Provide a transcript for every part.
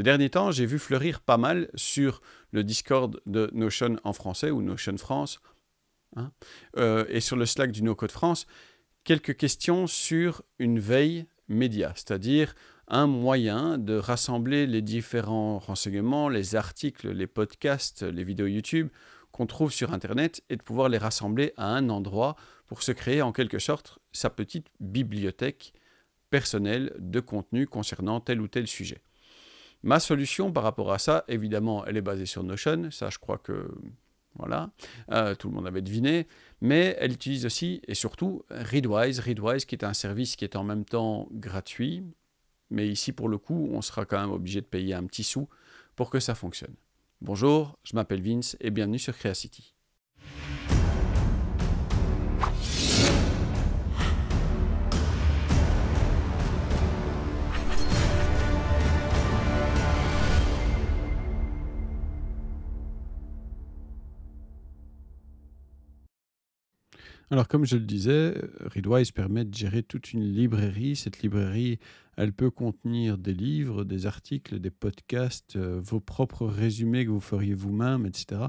Ces derniers temps, j'ai vu fleurir pas mal sur le Discord de Notion en français ou Notion France hein, euh, et sur le Slack du NoCode France quelques questions sur une veille média, c'est-à-dire un moyen de rassembler les différents renseignements, les articles, les podcasts, les vidéos YouTube qu'on trouve sur Internet et de pouvoir les rassembler à un endroit pour se créer en quelque sorte sa petite bibliothèque personnelle de contenu concernant tel ou tel sujet. Ma solution par rapport à ça, évidemment, elle est basée sur Notion, ça je crois que voilà, euh, tout le monde avait deviné, mais elle utilise aussi et surtout Readwise, Readwise qui est un service qui est en même temps gratuit, mais ici pour le coup, on sera quand même obligé de payer un petit sou pour que ça fonctionne. Bonjour, je m'appelle Vince et bienvenue sur Creacity. Alors, comme je le disais, Readwise permet de gérer toute une librairie. Cette librairie, elle peut contenir des livres, des articles, des podcasts, euh, vos propres résumés que vous feriez vous-même, etc.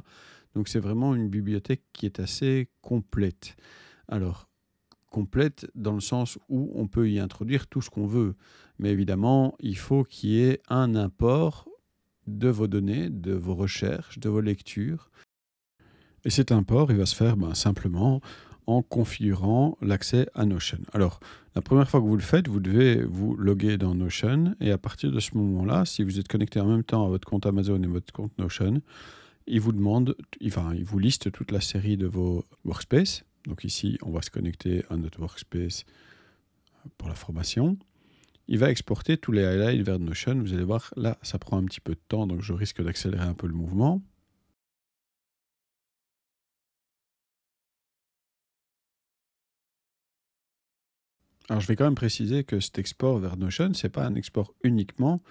Donc, c'est vraiment une bibliothèque qui est assez complète. Alors, complète dans le sens où on peut y introduire tout ce qu'on veut. Mais évidemment, il faut qu'il y ait un import de vos données, de vos recherches, de vos lectures. Et cet import, il va se faire ben, simplement en configurant l'accès à Notion. Alors, la première fois que vous le faites, vous devez vous loguer dans Notion et à partir de ce moment-là, si vous êtes connecté en même temps à votre compte Amazon et votre compte Notion, il vous demande, enfin, il vous liste toute la série de vos workspaces. Donc ici, on va se connecter à notre workspace pour la formation. Il va exporter tous les highlights vers Notion. Vous allez voir, là, ça prend un petit peu de temps, donc je risque d'accélérer un peu le mouvement. Alors, je vais quand même préciser que cet export vers Notion, ce n'est pas un export uniquement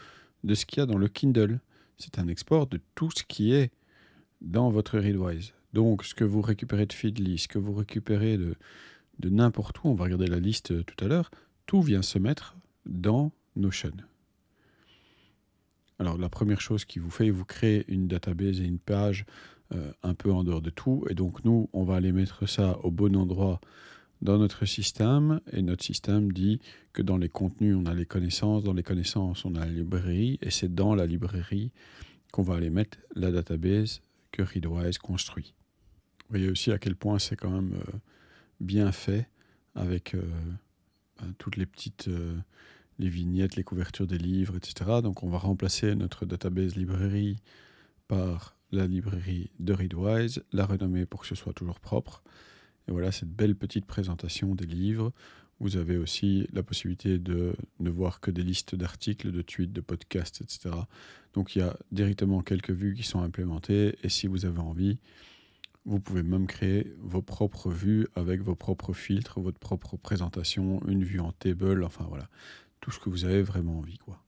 de ce qu'il y a dans le Kindle. C'est un export de tout ce qui est dans votre Readwise. Donc, ce que vous récupérez de Feedly, ce que vous récupérez de, n'importe où, on va regarder la liste tout à l'heure, tout vient se mettre dans Notion. Alors, la première chose qui vous fait, vous créez une database et une page euh, un peu en dehors de tout. Et donc, nous, on va aller mettre ça au bon endroit dans notre système, et notre système dit que dans les contenus, on a les connaissances, dans les connaissances, on a la librairie, et c'est dans la librairie qu'on va aller mettre la database que Readwise construit. Vous voyez aussi à quel point c'est quand même euh, bien fait avec euh, ben, toutes les petites euh, les vignettes, les couvertures des livres, etc. Donc on va remplacer notre database librairie par la librairie de Readwise, la renommer pour que ce soit toujours propre. Et voilà cette belle petite présentation des livres. Vous avez aussi la possibilité de ne voir que des listes d'articles, de tweets, de podcasts, etc. Donc il y a directement quelques vues qui sont implémentées et si vous avez envie, vous pouvez même créer vos propres vues avec vos propres filtres, votre propre présentation, une vue en table, enfin voilà, tout ce que vous avez vraiment envie. quoi.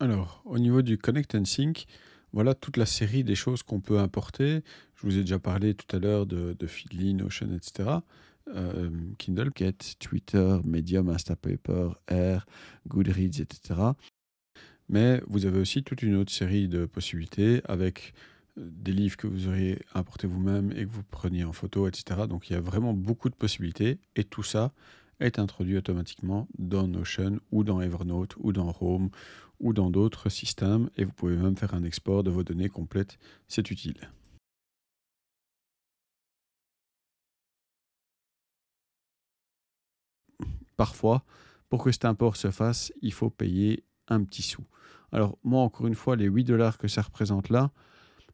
Alors, au niveau du Connect and Sync, voilà toute la série des choses qu'on peut importer. Je vous ai déjà parlé tout à l'heure de, Feedly, Notion, etc. Euh, Kindle, Get, Twitter, Medium, Instapaper, Air, Goodreads, etc. Mais vous avez aussi toute une autre série de possibilités avec euh, des livres que vous auriez importés vous-même et que vous preniez en photo, etc. Donc il y a vraiment beaucoup de possibilités et tout ça est introduit automatiquement dans Notion ou dans Evernote ou dans Home ou dans d'autres systèmes et vous pouvez même faire un export de vos données complètes, c'est utile. Parfois, pour que cet import se fasse, il faut payer un petit sou. Alors moi, encore une fois, les 8 dollars que ça représente là,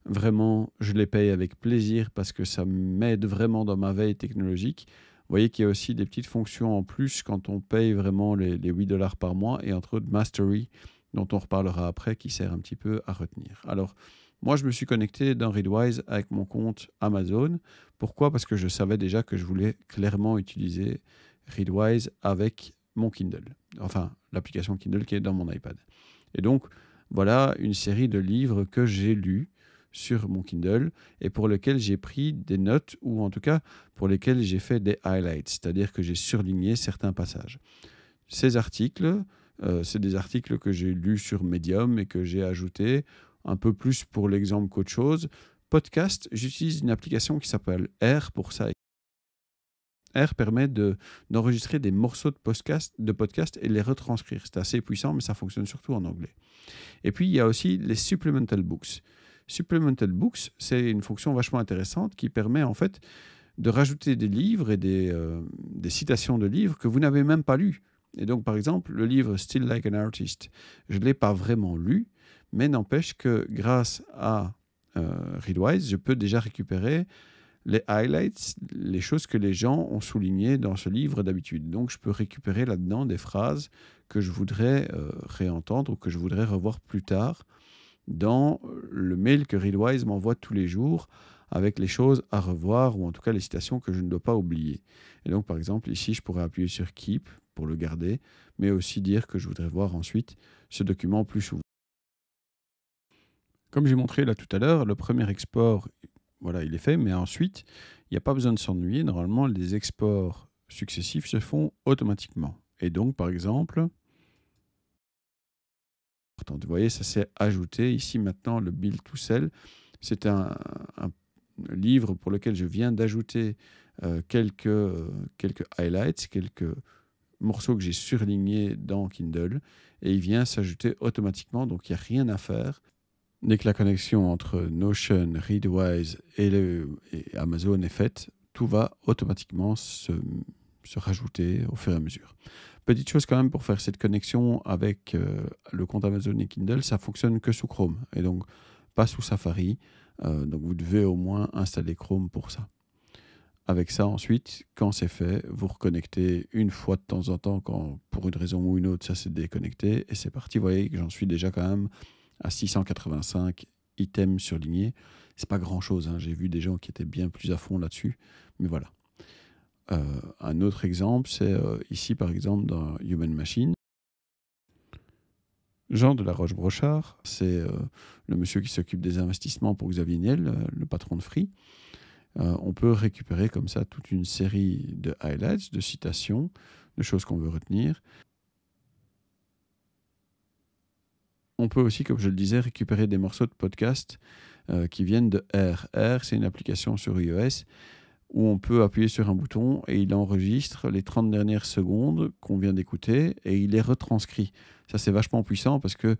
vraiment, je les paye avec plaisir parce que ça m'aide vraiment dans ma veille technologique. Vous voyez qu'il y a aussi des petites fonctions en plus quand on paye vraiment les, les 8 dollars par mois et entre autres Mastery dont on reparlera après, qui sert un petit peu à retenir. Alors, moi, je me suis connecté dans Readwise avec mon compte Amazon. Pourquoi? Parce que je savais déjà que je voulais clairement utiliser Readwise avec mon Kindle. Enfin, l'application Kindle qui est dans mon iPad. Et donc, voilà une série de livres que j'ai lus sur mon Kindle et pour lesquels j'ai pris des notes ou en tout cas pour lesquels j'ai fait des highlights, c'est-à-dire que j'ai surligné certains passages. Ces articles, euh, c'est des articles que j'ai lus sur Medium et que j'ai ajoutés, un peu plus pour l'exemple qu'autre chose. Podcast, j'utilise une application qui s'appelle R pour ça. R permet d'enregistrer des morceaux de podcast, de et les retranscrire. C'est assez puissant, mais ça fonctionne surtout en anglais. Et puis, il y a aussi les supplemental books. Supplemental books, c'est une fonction vachement intéressante qui permet en fait de rajouter des livres et des, euh, des citations de livres que vous n'avez même pas lus. Et donc, par exemple, le livre Still Like an Artist, je ne l'ai pas vraiment lu, mais n'empêche que grâce à euh, Readwise, je peux déjà récupérer les highlights, les choses que les gens ont soulignées dans ce livre d'habitude. Donc, je peux récupérer là-dedans des phrases que je voudrais euh, réentendre ou que je voudrais revoir plus tard dans le mail que Readwise m'envoie tous les jours avec les choses à revoir ou en tout cas les citations que je ne dois pas oublier. Et donc par exemple ici je pourrais appuyer sur Keep le garder, mais aussi dire que je voudrais voir ensuite ce document plus souvent. Comme j'ai montré là tout à l'heure, le premier export, voilà, il est fait, mais ensuite, il n'y a pas besoin de s'ennuyer. Normalement, les exports successifs se font automatiquement. Et donc, par exemple, vous voyez, ça s'est ajouté. Ici, maintenant, le Bill to Sell, c'est un, livre pour lequel je viens d'ajouter euh, quelques, quelques highlights, quelques morceaux que j'ai surlignés dans Kindle, et il vient s'ajouter automatiquement, donc il n'y a rien à faire. Dès que la connexion entre Notion, Readwise et, et Amazon est faite, tout va automatiquement se, se rajouter au fur et à mesure. Petite chose quand même pour faire cette connexion avec euh, le compte Amazon et Kindle, ça fonctionne que sous Chrome et donc pas sous Safari. Euh, donc vous devez au moins installer Chrome pour ça. Avec ça, ensuite, quand c'est fait, vous reconnectez une fois de temps en temps, quand pour une raison ou une autre, ça s'est déconnecté, et c'est parti. Vous voyez que j'en suis déjà quand même à 685 items surlignés. C'est pas grand chose, hein. j'ai vu des gens qui étaient bien plus à fond là-dessus, mais voilà. Euh, un autre exemple, c'est euh, ici par exemple dans Human Machine. Jean de la Roche-Brochard, c'est euh, le monsieur qui s'occupe des investissements pour Xavier Niel, le patron de Free. On peut récupérer comme ça toute une série de highlights, de citations, de choses qu'on veut retenir. On peut aussi, comme je le disais, récupérer des morceaux de podcast qui viennent de R. R, c'est une application sur iOS où on peut appuyer sur un bouton et il enregistre les 30 dernières secondes qu'on vient d'écouter et il les retranscrit. Ça, c'est vachement puissant parce que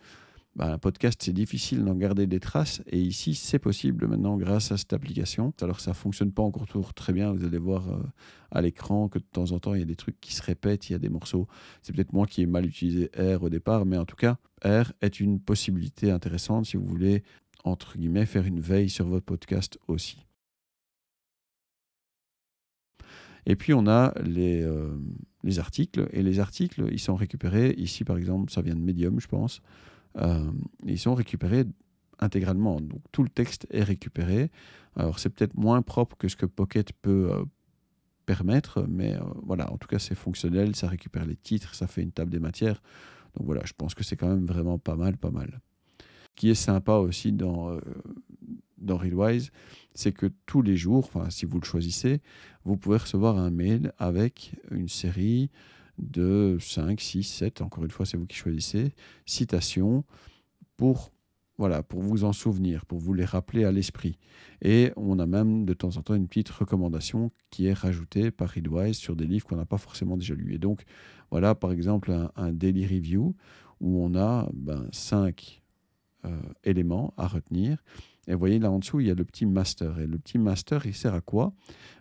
bah, un podcast, c'est difficile d'en garder des traces et ici, c'est possible maintenant grâce à cette application. Alors, ça fonctionne pas encore toujours très bien. Vous allez voir euh, à l'écran que de temps en temps, il y a des trucs qui se répètent, il y a des morceaux. C'est peut-être moi qui ai mal utilisé R au départ, mais en tout cas, R est une possibilité intéressante si vous voulez, entre guillemets, faire une veille sur votre podcast aussi. Et puis on a les, euh, les articles, et les articles, ils sont récupérés, ici par exemple, ça vient de Medium, je pense, euh, ils sont récupérés intégralement. Donc tout le texte est récupéré. Alors c'est peut-être moins propre que ce que Pocket peut euh, permettre, mais voilà, en tout cas c'est fonctionnel, ça récupère les titres, ça fait une table des matières. Donc voilà, je pense que c'est quand même vraiment pas mal, pas mal. Ce qui est sympa aussi dans, dans Readwise, c'est que tous les jours, si vous le choisissez, vous pouvez recevoir un mail avec une série de 5, 6, 7, encore une fois, c'est vous qui choisissez, citations pour, voilà, pour vous en souvenir, pour vous les rappeler à l'esprit. Et on a même de temps en temps une petite recommandation qui est rajoutée par Readwise sur des livres qu'on n'a pas forcément déjà lus. Et donc, voilà, par exemple, un, daily review où on a ben, 5 euh, éléments à retenir et vous voyez là en dessous, il y a le petit master. Et le petit master, il sert à quoi?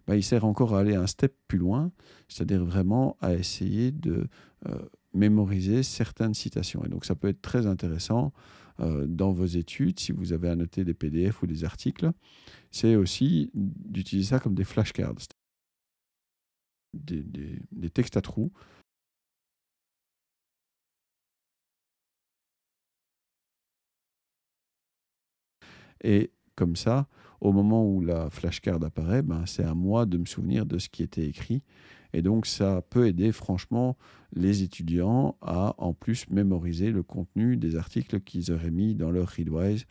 Ben, Il sert encore à aller un step plus loin, c'est-à-dire vraiment à essayer de euh, mémoriser certaines citations. Et donc ça peut être très intéressant euh, dans vos études, si vous avez noter des PDF ou des articles. C'est aussi d'utiliser ça comme des flashcards, des, des textes à trous Et comme ça, au moment où la flashcard apparaît, ben, c'est à moi de me souvenir de ce qui était écrit. Et donc, ça peut aider franchement les étudiants à en plus mémoriser le contenu des articles qu'ils auraient mis dans leur Readwise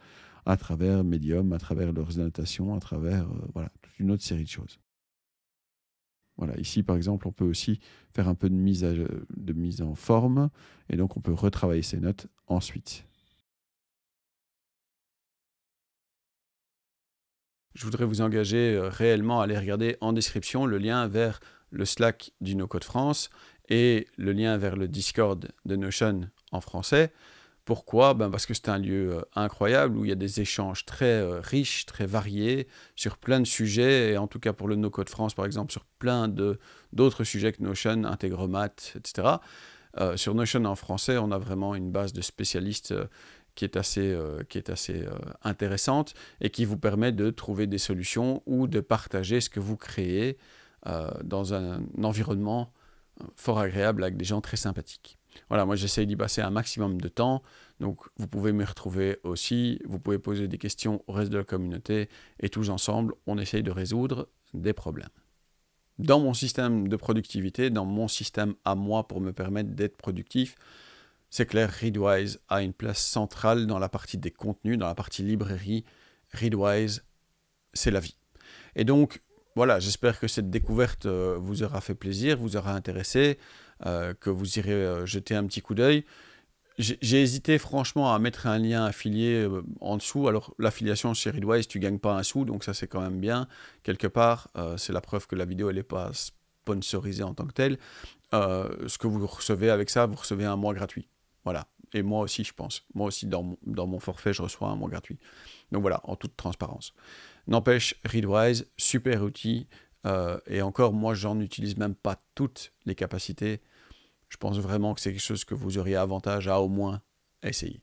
à travers Medium, à travers leurs annotations, à travers euh, voilà, toute une autre série de choses. Voilà, ici par exemple, on peut aussi faire un peu de mise, de mise en forme et donc on peut retravailler ces notes ensuite. Je voudrais vous engager euh, réellement à aller regarder en description le lien vers le Slack du No Code France et le lien vers le Discord de Notion en français. Pourquoi? Ben Parce que c'est un lieu euh, incroyable où il y a des échanges très euh, riches, très variés, sur plein de sujets, et en tout cas pour le No Code France, par exemple, sur plein d'autres sujets que Notion, Integromat, etc. Sur Notion en français, on a vraiment une base de spécialistes qui est assez, qui est assez intéressante et qui vous permet de trouver des solutions ou de partager ce que vous créez dans un environnement fort agréable avec des gens très sympathiques. Voilà, moi j'essaye d'y passer un maximum de temps, donc vous pouvez me retrouver aussi, vous pouvez poser des questions au reste de la communauté, et tous ensemble, on essaye de résoudre des problèmes. Dans mon système de productivité, dans mon système à moi pour me permettre d'être productif, c'est clair, Readwise a une place centrale dans la partie des contenus, dans la partie librairie. Readwise, c'est la vie. Et donc, voilà, j'espère que cette découverte euh, vous aura fait plaisir, vous aura intéressé, euh, que vous irez euh, jeter un petit coup d'œil. J'ai hésité franchement à mettre un lien affilié en dessous. Alors l'affiliation chez Readwise, tu gagnes pas un sou, donc ça c'est quand même bien. Quelque part, c'est la preuve que la vidéo elle n'est pas sponsorisée en tant que telle. ce que vous recevez avec ça, vous recevez un mois gratuit. Voilà. Et moi aussi, je pense. Moi aussi, dans mon forfait, je reçois un mois gratuit. Donc voilà, en toute transparence. N'empêche, Readwise, super outil. Euh, et encore, moi, j'en utilise même pas toutes les capacités. Je pense vraiment que c'est quelque chose que vous auriez avantage à au moins essayer.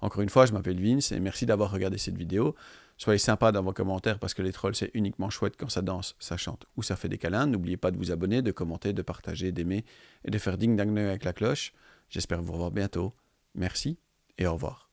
Encore une fois, je m'appelle Vince et merci d'avoir regardé cette vidéo. Soyez sympa dans vos commentaires parce que les trolls, c'est uniquement chouette quand ça danse, ça chante ou ça fait des câlins. N'oubliez pas de vous abonner, de commenter, de partager, d'aimer et de faire ding dang avec la cloche. J'espère vous revoir bientôt. Merci et au revoir.